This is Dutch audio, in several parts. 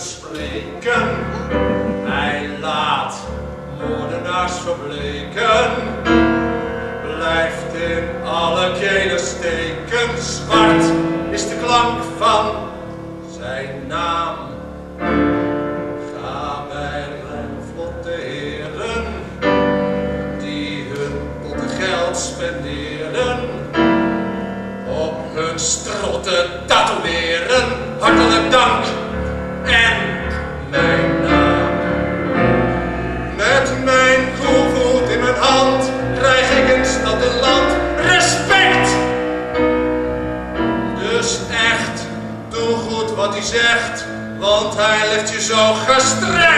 spreken. Hij laat moordenaars verbleken. Blijft in alle kelen steken. Zwart is de klank van zijn naam. Ga bij vlotte heren, die hun potten geld spenderen. Op hun strotten tatoeeren. hartelijk dank. En mijn naam, met mijn goed in mijn hand krijg ik in stad en land respect. Dus echt, doe goed wat hij zegt, want hij legt je zo gestrekt.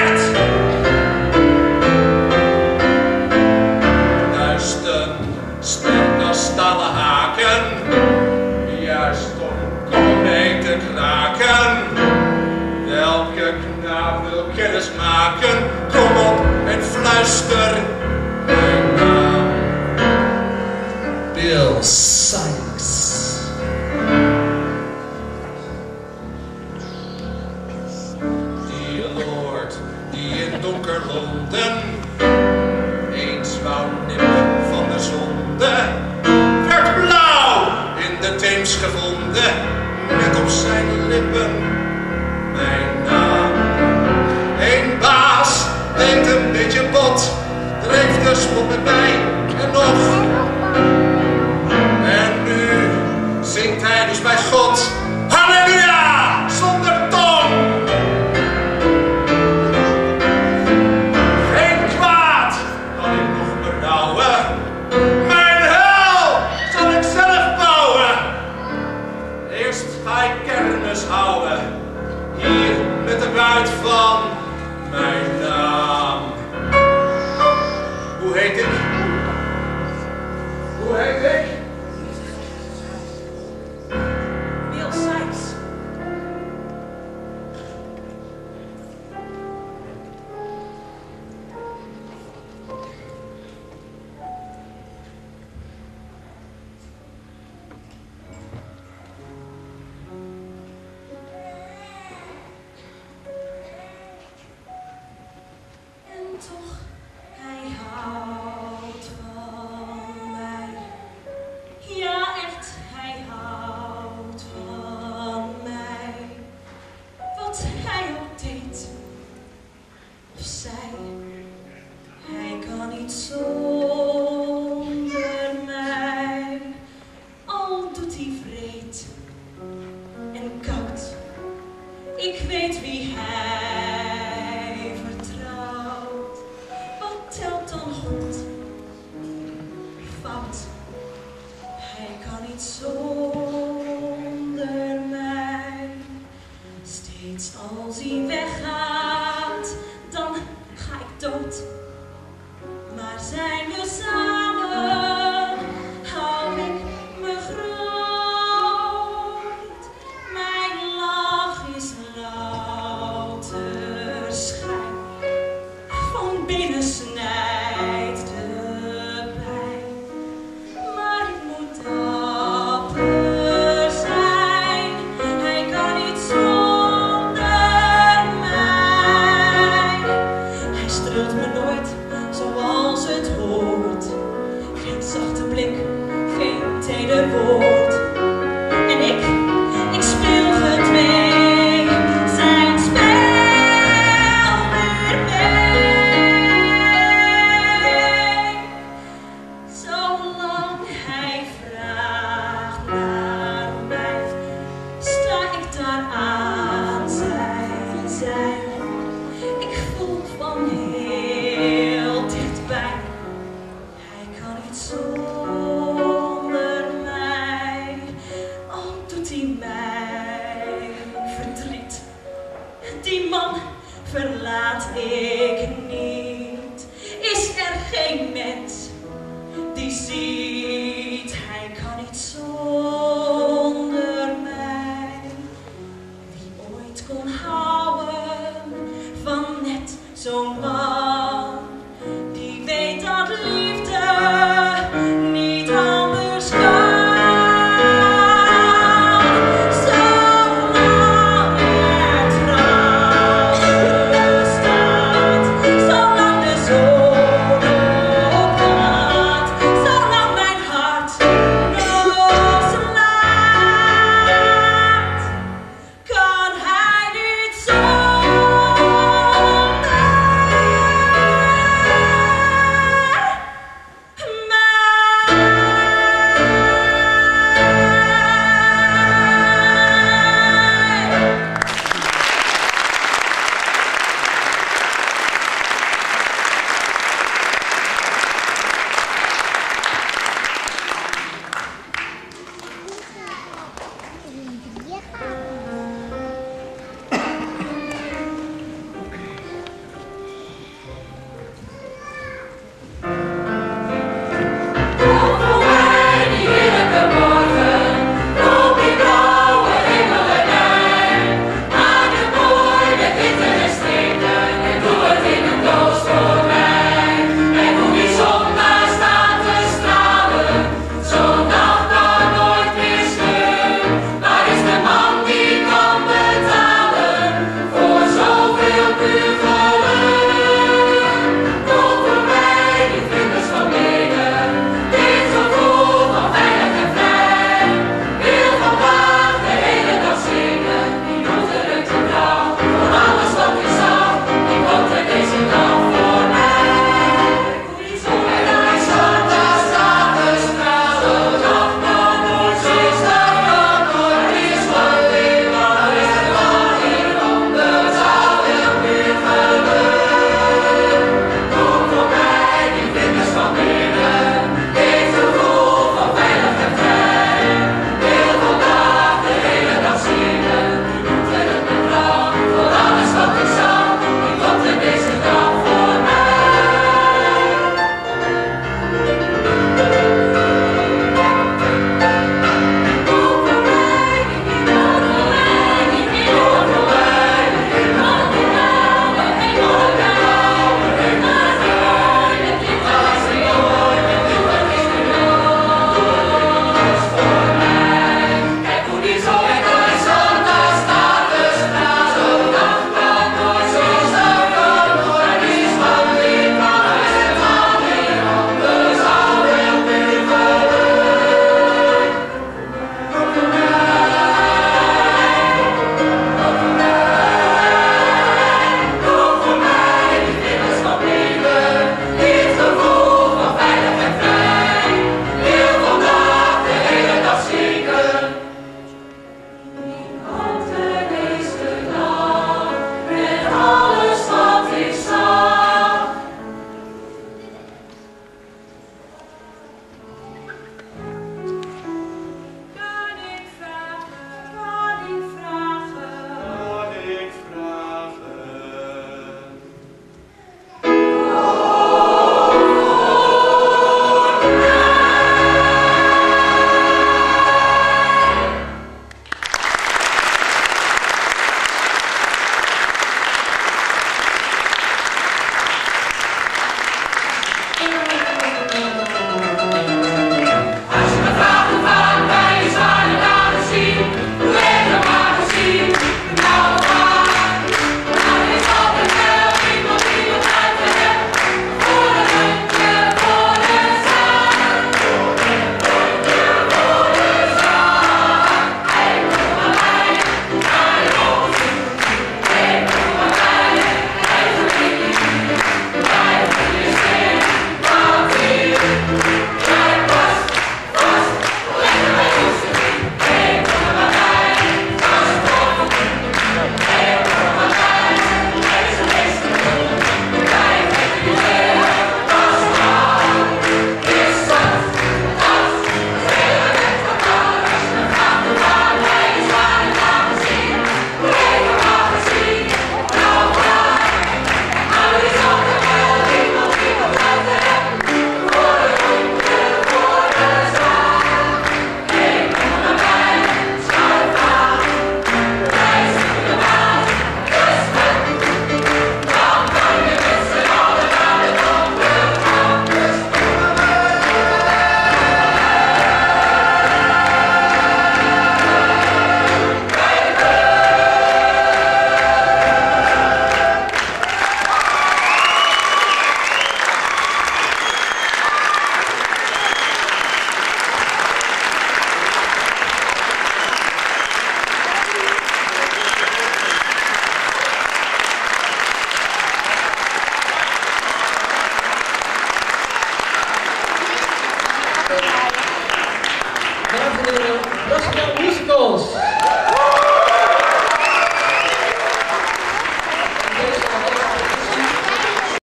elkaar wil kennis maken, kom op en fluister mijn naam. Bill Sykes. Die lord die in donker Londen eens wou nippen van de zonde, werd blauw in de Theems gevonden, met op zijn lippen. Amen. Zult me nooit zoals het hoort. Geen zachte blik, geen teder woord. En ik, ik speel het mee, zijn spel weer. Zolang hij vraagt naar mij, sta ik daar aan.